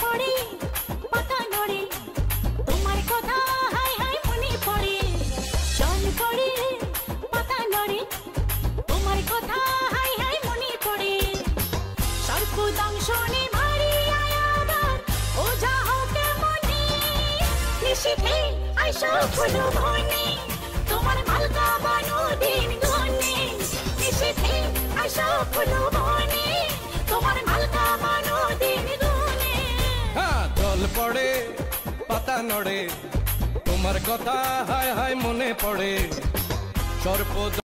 পড়ে পাতা নড়ে। তোমার কথা হাই হাই মনে পড়ে। জল পড়ে পাতা নড়ে। তোমার কথা হাই হাই মনে পড়ে। সর্বদাংশনে ভারী আয়াবার ও যা হতে মনে। নিশিখে আইসা ফুলো ভনে তোমার মালকা বানো দিন গনে নিশিখে আইসা ফুলো ভনে জল পড়ে পাতা নড়ে। তোমার কথা হায় হায় মনে পড়ে। সর্প